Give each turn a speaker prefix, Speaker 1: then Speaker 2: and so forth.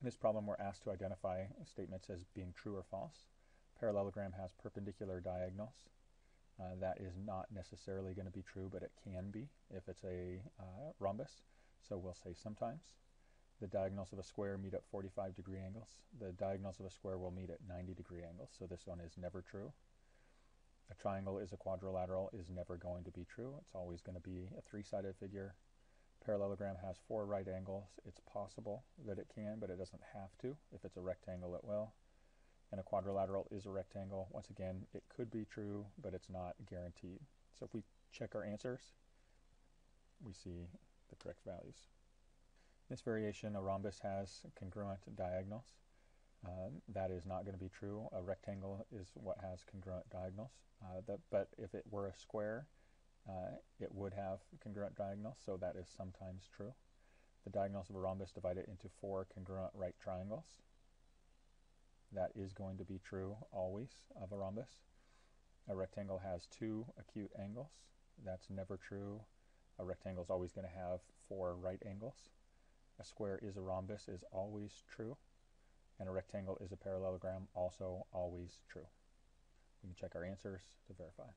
Speaker 1: In this problem, we're asked to identify statements as being true or false. Parallelogram has perpendicular diagonals. Uh, that is not necessarily going to be true, but it can be if it's a uh, rhombus. So we'll say sometimes. The diagonals of a square meet at 45 degree angles. The diagonals of a square will meet at 90 degree angles, so this one is never true. A triangle is a quadrilateral is never going to be true. It's always going to be a three-sided figure Parallelogram has four right angles. It's possible that it can, but it doesn't have to. If it's a rectangle, it will. And a quadrilateral is a rectangle. Once again, it could be true, but it's not guaranteed. So if we check our answers, we see the correct values. This variation, a rhombus has congruent diagonals. Uh, that is not going to be true. A rectangle is what has congruent diagonals. Uh, but if it were a square, uh, it would have congruent diagonals, so that is sometimes true. The diagonals of a rhombus divide it into four congruent right triangles. That is going to be true always of a rhombus. A rectangle has two acute angles. That's never true. A rectangle is always going to have four right angles. A square is a rhombus is always true. And a rectangle is a parallelogram, also always true. We can check our answers to verify.